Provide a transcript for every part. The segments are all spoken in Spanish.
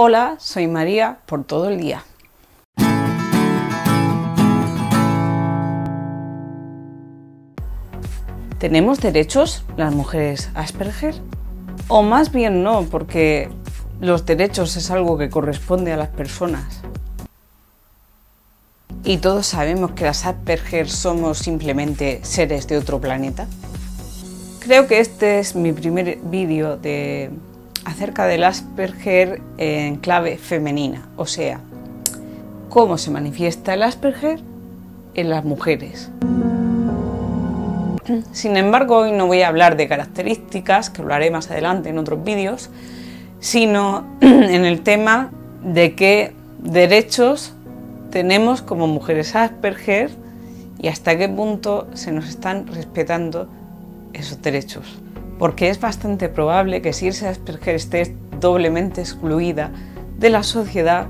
Hola, soy María por todo el día. ¿Tenemos derechos las mujeres Asperger? O más bien no, porque los derechos es algo que corresponde a las personas. Y todos sabemos que las Asperger somos simplemente seres de otro planeta. Creo que este es mi primer vídeo de acerca del Asperger en clave femenina, o sea, cómo se manifiesta el Asperger en las mujeres. Sin embargo, hoy no voy a hablar de características, que haré más adelante en otros vídeos, sino en el tema de qué derechos tenemos como mujeres Asperger y hasta qué punto se nos están respetando esos derechos. Porque es bastante probable que si ese Asperger esté doblemente excluida de la sociedad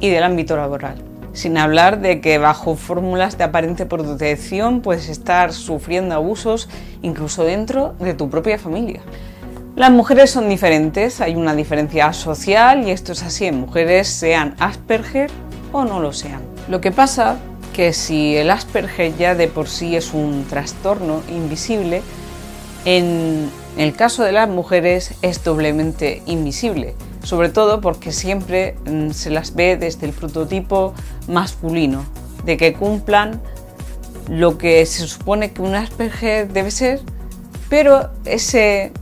y del ámbito laboral. Sin hablar de que bajo fórmulas de aparente protección puedes estar sufriendo abusos incluso dentro de tu propia familia. Las mujeres son diferentes, hay una diferencia social y esto es así en mujeres sean Asperger o no lo sean. Lo que pasa que si el Asperger ya de por sí es un trastorno invisible, en el caso de las mujeres es doblemente invisible sobre todo porque siempre mm, se las ve desde el prototipo masculino, de que cumplan lo que se supone que un Asperger debe ser, pero ese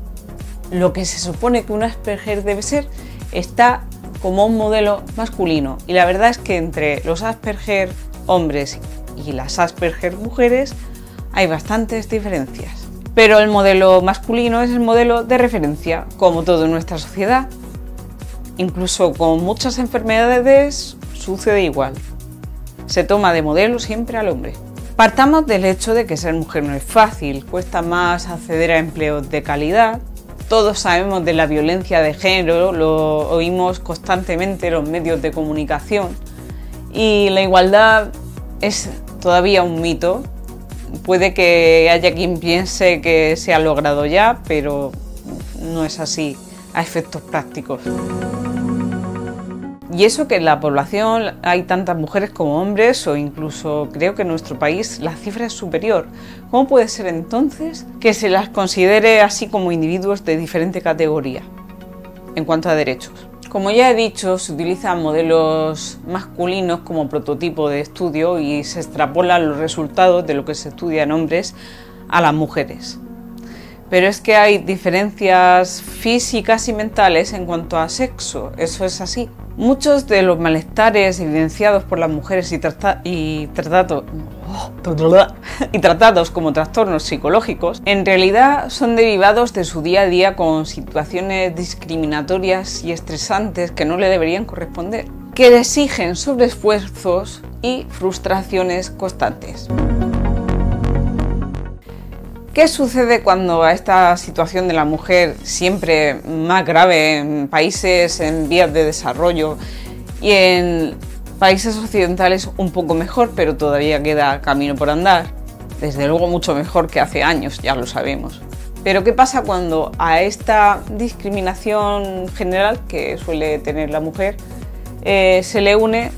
lo que se supone que un Asperger debe ser está como un modelo masculino. Y la verdad es que entre los Asperger hombres y las Asperger mujeres hay bastantes diferencias. Pero el modelo masculino es el modelo de referencia, como todo en nuestra sociedad. Incluso con muchas enfermedades sucede igual. Se toma de modelo siempre al hombre. Partamos del hecho de que ser mujer no es fácil, cuesta más acceder a empleos de calidad. Todos sabemos de la violencia de género, lo oímos constantemente en los medios de comunicación y la igualdad es todavía un mito. Puede que haya quien piense que se ha logrado ya, pero no es así a efectos prácticos. Y eso que en la población hay tantas mujeres como hombres o incluso creo que en nuestro país la cifra es superior. ¿Cómo puede ser entonces que se las considere así como individuos de diferente categoría en cuanto a derechos? Como ya he dicho, se utilizan modelos masculinos como prototipo de estudio y se extrapolan los resultados de lo que se estudia en hombres a las mujeres. Pero es que hay diferencias físicas y mentales en cuanto a sexo, eso es así. Muchos de los malestares evidenciados por las mujeres y, y, y tratados como trastornos psicológicos en realidad son derivados de su día a día con situaciones discriminatorias y estresantes que no le deberían corresponder, que le exigen sobreesfuerzos y frustraciones constantes. ¿Qué sucede cuando a esta situación de la mujer, siempre más grave en países en vías de desarrollo y en países occidentales un poco mejor, pero todavía queda camino por andar? Desde luego mucho mejor que hace años, ya lo sabemos. Pero ¿qué pasa cuando a esta discriminación general que suele tener la mujer eh, se le une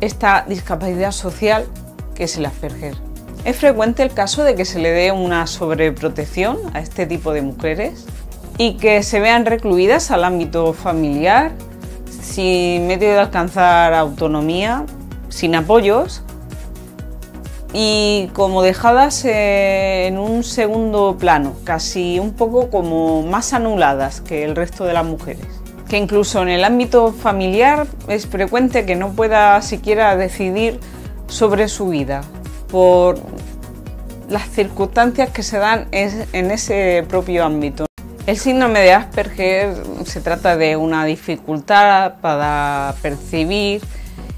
esta discapacidad social que es el Asperger? Es frecuente el caso de que se le dé una sobreprotección a este tipo de mujeres y que se vean recluidas al ámbito familiar, sin medio de alcanzar autonomía, sin apoyos y como dejadas en un segundo plano, casi un poco como más anuladas que el resto de las mujeres. Que incluso en el ámbito familiar es frecuente que no pueda siquiera decidir sobre su vida, por las circunstancias que se dan en ese propio ámbito. El síndrome de Asperger se trata de una dificultad para percibir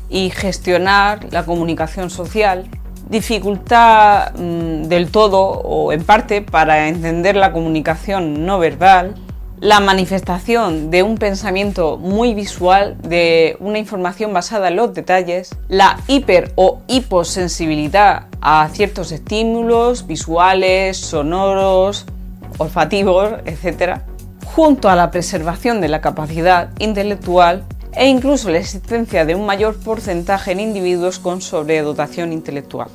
y gestionar la comunicación social, dificultad mm, del todo o en parte para entender la comunicación no verbal, la manifestación de un pensamiento muy visual, de una información basada en los detalles, la hiper o hiposensibilidad a ciertos estímulos visuales, sonoros, olfativos, etc. junto a la preservación de la capacidad intelectual e incluso la existencia de un mayor porcentaje en individuos con sobredotación intelectual.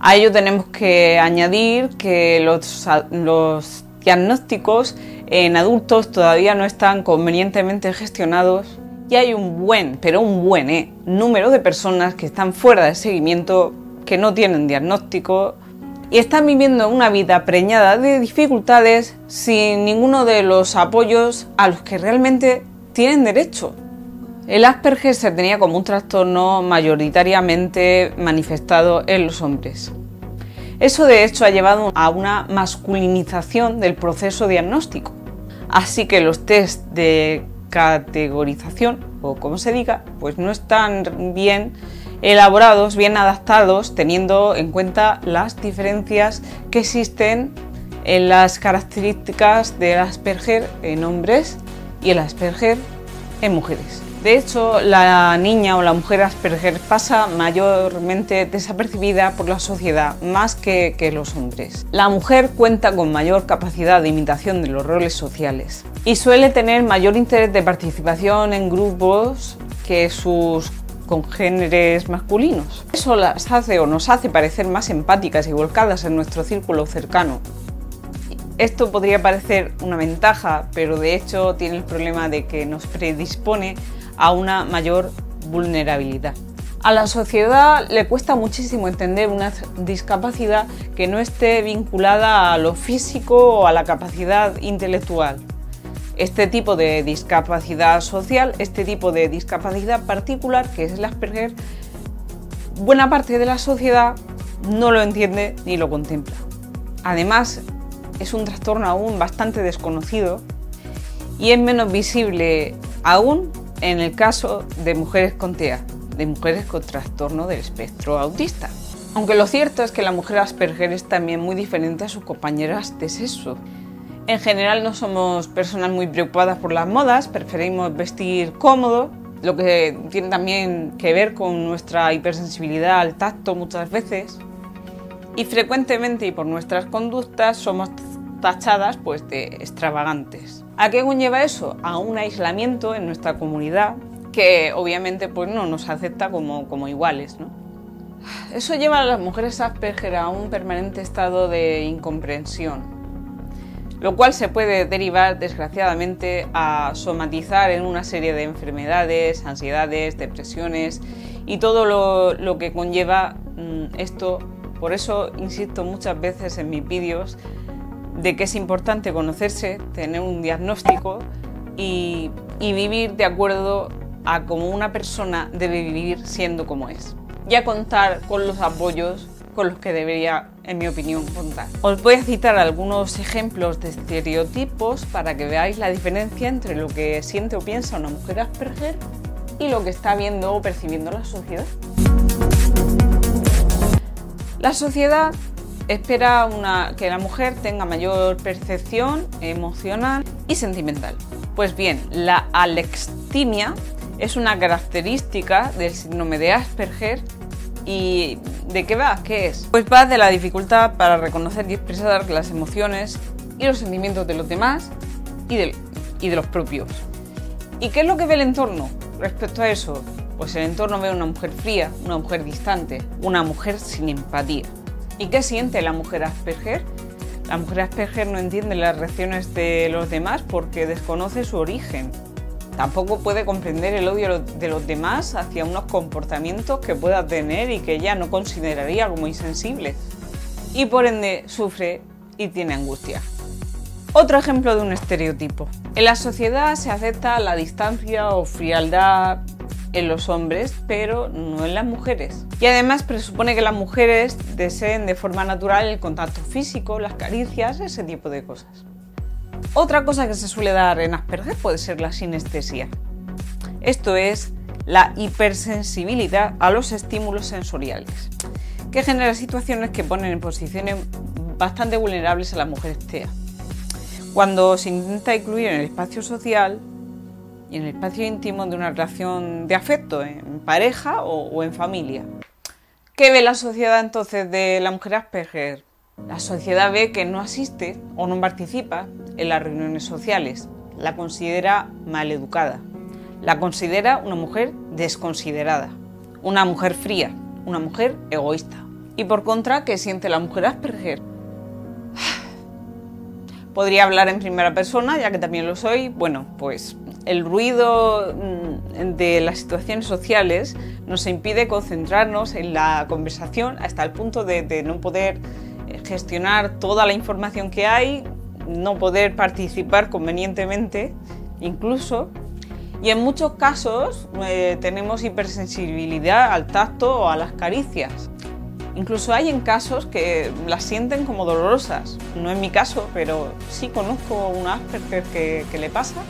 A ello tenemos que añadir que los, los diagnósticos en adultos todavía no están convenientemente gestionados y hay un buen, pero un buen eh, número de personas que están fuera de seguimiento, que no tienen diagnóstico y están viviendo una vida preñada de dificultades sin ninguno de los apoyos a los que realmente tienen derecho. El Asperger se tenía como un trastorno mayoritariamente manifestado en los hombres. Eso de hecho ha llevado a una masculinización del proceso diagnóstico. Así que los test de categorización, o como se diga, pues no están bien elaborados, bien adaptados, teniendo en cuenta las diferencias que existen en las características del Asperger en hombres y el Asperger en mujeres. De hecho, la niña o la mujer Asperger pasa mayormente desapercibida por la sociedad más que, los hombres. La mujer cuenta con mayor capacidad de imitación de los roles sociales y suele tener mayor interés de participación en grupos que sus congéneres masculinos. Eso las hace o nos hace parecer más empáticas y volcadas en nuestro círculo cercano. Esto podría parecer una ventaja, pero de hecho tiene el problema de que nos predispone a una mayor vulnerabilidad. A la sociedad le cuesta muchísimo entender una discapacidad que no esté vinculada a lo físico o a la capacidad intelectual. Este tipo de discapacidad social, este tipo de discapacidad particular, que es el Asperger, buena parte de la sociedad no lo entiende ni lo contempla. Además, es un trastorno aún bastante desconocido y es menos visible aún en el caso de mujeres con TEA, de mujeres con trastorno del espectro autista. Aunque lo cierto es que la mujer Asperger es también muy diferente a sus compañeras de sexo. En general no somos personas muy preocupadas por las modas, preferimos vestir cómodo, lo que tiene también que ver con nuestra hipersensibilidad al tacto muchas veces. Y frecuentemente y por nuestras conductas somos tachadas pues, de extravagantes. ¿A qué conlleva eso? A un aislamiento en nuestra comunidad que obviamente pues, no nos acepta como, como iguales. Eso lleva a las mujeres Asperger a un permanente estado de incomprensión, lo cual se puede derivar desgraciadamente a somatizar en una serie de enfermedades, ansiedades, depresiones y todo lo, lo que conlleva mmm, esto. Por eso insisto muchas veces en mis vídeos de que es importante conocerse, tener un diagnóstico y, vivir de acuerdo a cómo una persona debe vivir siendo como es. Y a contar con los apoyos con los que debería, en mi opinión, contar. Os voy a citar algunos ejemplos de estereotipos para que veáis la diferencia entre lo que siente o piensa una mujer Asperger y lo que está viendo o percibiendo la sociedad. La sociedad espera una, que la mujer tenga mayor percepción emocional y sentimental. Pues bien, la alextimia es una característica del síndrome de Asperger y ¿de qué va? ¿Qué es? Pues va de la dificultad para reconocer y expresar las emociones y los sentimientos de los demás y de, y de los propios. ¿Y qué es lo que ve el entorno respecto a eso? Pues el entorno ve una mujer fría, una mujer distante, una mujer sin empatía. ¿Y qué siente la mujer Asperger? La mujer Asperger no entiende las reacciones de los demás porque desconoce su origen. Tampoco puede comprender el odio de los demás hacia unos comportamientos que pueda tener y que ella no consideraría como insensibles. Y por ende sufre y tiene angustia. Otro ejemplo de un estereotipo. En la sociedad se acepta la distancia o frialdad en los hombres, pero no en las mujeres. Y además presupone que las mujeres deseen de forma natural el contacto físico, las caricias, ese tipo de cosas. Otra cosa que se suele dar en Asperger puede ser la sinestesia. Esto es la hipersensibilidad a los estímulos sensoriales, que genera situaciones que ponen en posiciones bastante vulnerables a las mujeres TEA. Cuando se intenta incluir en el espacio social, y en el espacio íntimo de una relación de afecto, en pareja o, o en familia. ¿Qué ve la sociedad entonces de la mujer Asperger? La sociedad ve que no asiste o no participa en las reuniones sociales. la considera maleducada, la considera una mujer desconsiderada, una mujer fría, una mujer egoísta. Y por contra, ¿qué siente la mujer Asperger? Podría hablar en primera persona, ya que también lo soy. Bueno, pues el ruido mm, de las situaciones sociales nos impide concentrarnos en la conversación hasta el punto de, no poder eh, gestionar toda la información que hay, no poder participar convenientemente, incluso. Y en muchos casos eh, tenemos hipersensibilidad al tacto o a las caricias. Incluso hay en casos que las sienten como dolorosas. No es mi caso, pero sí conozco un Asperger que, que le pasa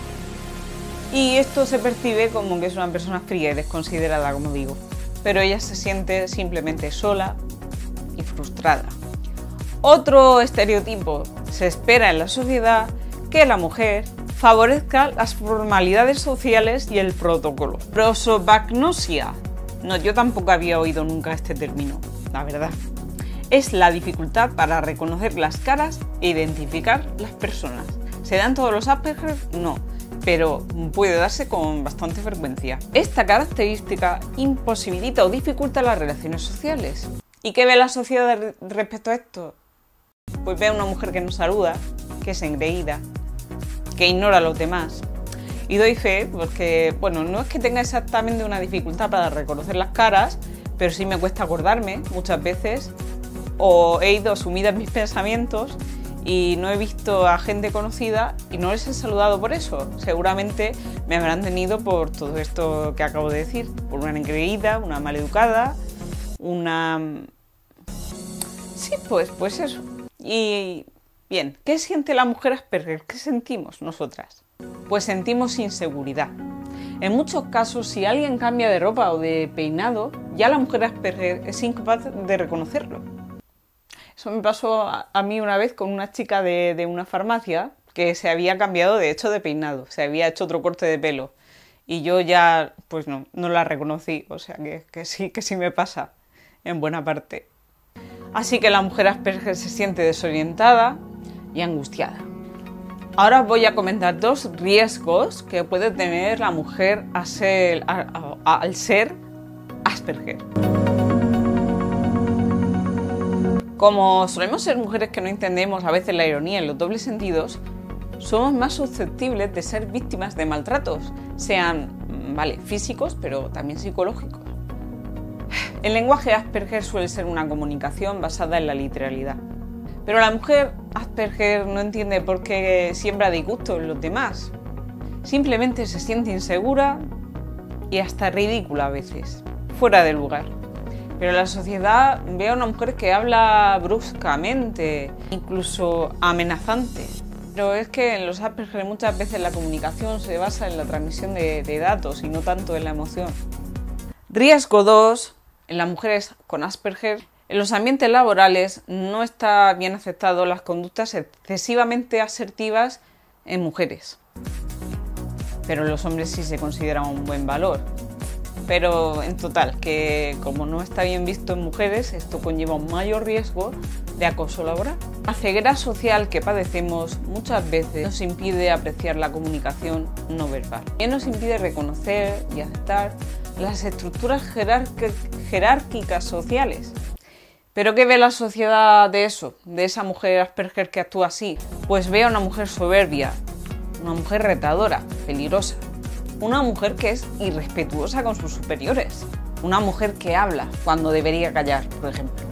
y esto se percibe como que es una persona fría y desconsiderada, como digo. Pero ella se siente simplemente sola y frustrada. Otro estereotipo se espera en la sociedad que la mujer favorezca las formalidades sociales y el protocolo. Prosopagnosia. No, yo tampoco había oído nunca este término, la verdad. Es la dificultad para reconocer las caras e identificar las personas. ¿Se dan todos los Asperger? No pero puede darse con bastante frecuencia. Esta característica imposibilita o dificulta las relaciones sociales. ¿Y qué ve la sociedad respecto a esto? Pues ve a una mujer que no saluda, que es engreída, que ignora a los demás. Y doy fe porque, bueno, no es que tenga exactamente una dificultad para reconocer las caras, pero sí me cuesta acordarme muchas veces o he ido sumida en mis pensamientos y no he visto a gente conocida y no les he saludado por eso. Seguramente me habrán tenido por todo esto que acabo de decir, por una engreída, una maleducada, una... Sí, pues, pues eso. Y bien, ¿qué siente la mujer Asperger? ¿Qué sentimos nosotras? Pues sentimos inseguridad. En muchos casos, si alguien cambia de ropa o de peinado, ya la mujer Asperger es incapaz de reconocerlo eso me pasó a, mí una vez con una chica de, una farmacia que se había cambiado de hecho de peinado, se había hecho otro corte de pelo y yo ya pues no, no la reconocí, o sea que, sí, que sí me pasa en buena parte. Así que la mujer Asperger se siente desorientada y angustiada. Ahora voy a comentar dos riesgos que puede tener la mujer al ser Asperger. Como solemos ser mujeres que no entendemos a veces la ironía en los dobles sentidos, somos más susceptibles de ser víctimas de maltratos, sean, mm, vale, físicos, pero también psicológicos. El lenguaje Asperger suele ser una comunicación basada en la literalidad. Pero la mujer Asperger no entiende por qué siembra disgusto en los demás. Simplemente se siente insegura y hasta ridícula a veces, fuera de lugar. Pero la sociedad ve a una mujer que habla bruscamente, incluso amenazante. Pero es que en los Asperger muchas veces la comunicación se basa en la transmisión de, datos y no tanto en la emoción. Riesgo 2. En las mujeres con Asperger, en los ambientes laborales no está bien aceptado las conductas excesivamente asertivas en mujeres. Pero en los hombres sí se considera un buen valor. Pero en total, que como no está bien visto en mujeres, esto conlleva un mayor riesgo de acoso laboral. La ceguera social que padecemos muchas veces nos impide apreciar la comunicación no verbal. Y nos impide reconocer y aceptar las estructuras jerárquicas sociales. ¿Pero qué ve la sociedad de eso? De esa mujer Asperger que actúa así. Pues ve a una mujer soberbia, una mujer retadora, peligrosa, una mujer que es irrespetuosa con sus superiores. Una mujer que habla cuando debería callar, por ejemplo.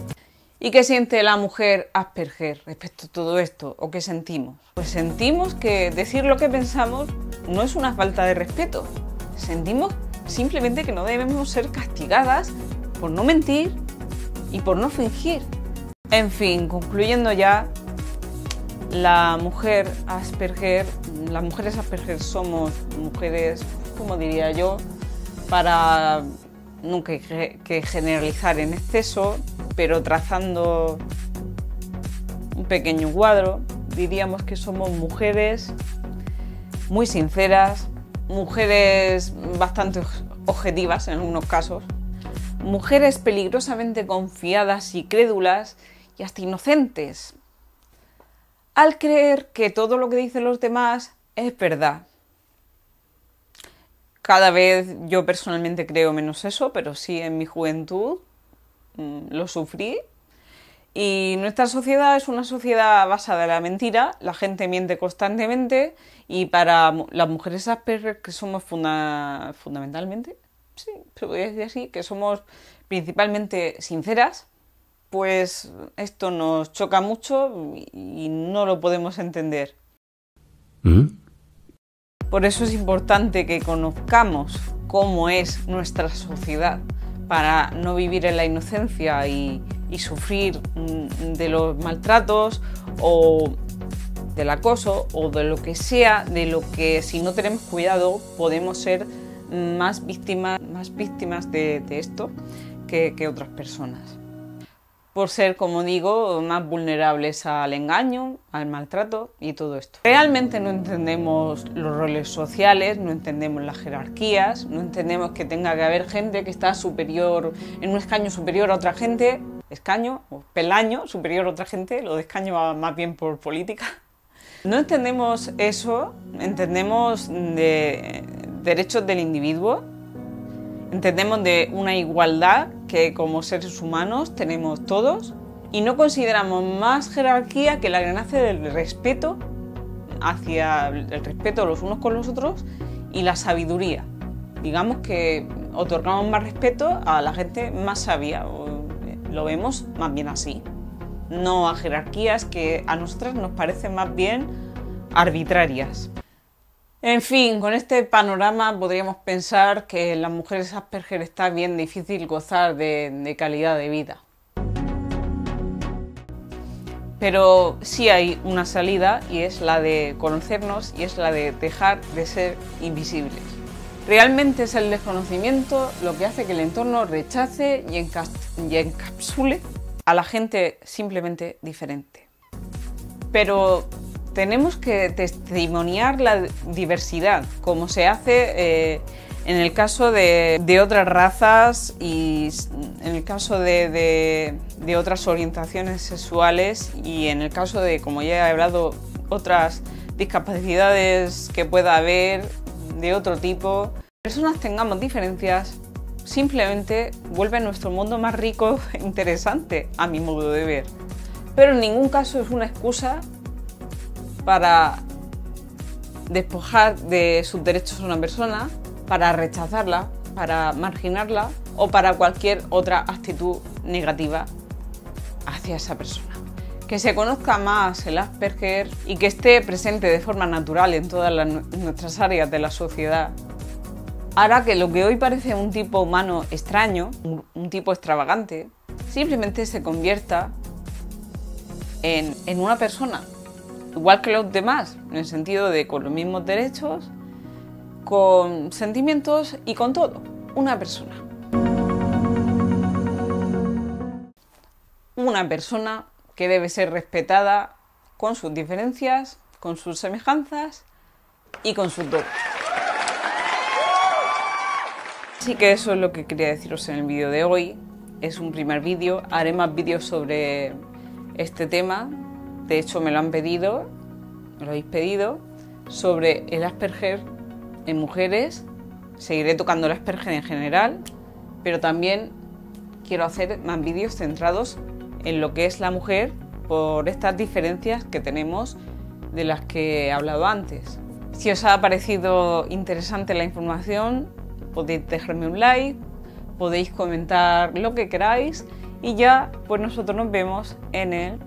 ¿Y qué siente la mujer Asperger respecto a todo esto? ¿O qué sentimos? Pues sentimos que decir lo que pensamos no es una falta de respeto. Sentimos simplemente que no debemos ser castigadas por no mentir y por no fingir. En fin, concluyendo ya, la mujer Asperger, las mujeres Asperger somos mujeres, como diría yo, para nunca que generalizar en exceso, pero trazando un pequeño cuadro, diríamos que somos mujeres muy sinceras, mujeres bastante objetivas en algunos casos, mujeres peligrosamente confiadas y crédulas y hasta inocentes, al creer que todo lo que dicen los demás Es verdad. Cada vez yo personalmente creo menos eso, pero sí en mi juventud mm, lo sufrí. Y nuestra sociedad es una sociedad basada en la mentira, la gente miente constantemente y para las mujeres Asperger que somos fundamentalmente, sí, se podría decir así, que somos principalmente sinceras, pues esto nos choca mucho y no lo podemos entender. ¿Mm? Por eso es importante que conozcamos cómo es nuestra sociedad para no vivir en la inocencia y, sufrir mm, de los maltratos o del acoso o de lo que sea, de lo que si no tenemos cuidado podemos ser más víctimas, más víctimas de, esto que otras personas por ser, como digo, más vulnerables al engaño, al maltrato y todo esto. Realmente no entendemos los roles sociales, no entendemos las jerarquías, no entendemos que tenga que haber gente que está superior, en un escaño superior a otra gente, escaño o pelaño superior a otra gente, lo de escaño va más bien por política. No entendemos eso, entendemos de derechos del individuo, entendemos de una igualdad que como seres humanos tenemos todos y no consideramos más jerarquía que la que nace del respeto hacia el respeto los unos con los otros y la sabiduría. Digamos que otorgamos más respeto a la gente más sabia, lo vemos más bien así, no a jerarquías que a nosotras nos parecen más bien arbitrarias. En fin, con este panorama podríamos pensar que las mujeres Asperger está bien difícil gozar de, calidad de vida. Pero sí hay una salida y es la de conocernos y es la de dejar de ser invisibles. Realmente es el desconocimiento lo que hace que el entorno rechace y, y encapsule a la gente simplemente diferente. Pero tenemos que testimoniar la diversidad, como se hace eh, en el caso de, otras razas y en el caso de, otras orientaciones sexuales y en el caso de, como ya he hablado, otras discapacidades que pueda haber de otro tipo. Personas tengamos diferencias, simplemente vuelve nuestro mundo más rico e interesante, a mi modo de ver. Pero en ningún caso es una excusa para despojar de sus derechos a una persona, para rechazarla, para marginarla o para cualquier otra actitud negativa hacia esa persona. Que se conozca más el Asperger y que esté presente de forma natural en todas nuestras áreas de la sociedad hará que lo que hoy parece un tipo humano extraño, un, tipo extravagante, simplemente se convierta en, en una persona igual que los demás, en el sentido de con los mismos derechos, con sentimientos y con todo, una persona. Una persona que debe ser respetada con sus diferencias, con sus semejanzas y con sus dones. Así que eso es lo que quería deciros en el vídeo de hoy. Es un primer vídeo, haré más vídeos sobre este tema de hecho me lo han pedido, me lo habéis pedido, sobre el Asperger en mujeres. Seguiré tocando el Asperger en general, pero también quiero hacer más vídeos centrados en lo que es la mujer por estas diferencias que tenemos de las que he hablado antes. Si os ha parecido interesante la información, podéis dejarme un like, podéis comentar lo que queráis y ya pues nosotros nos vemos en el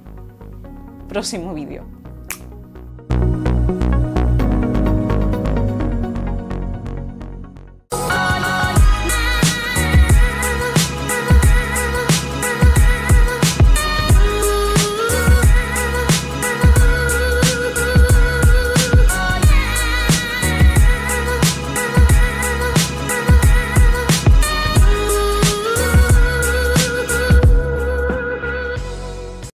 próximo vídeo.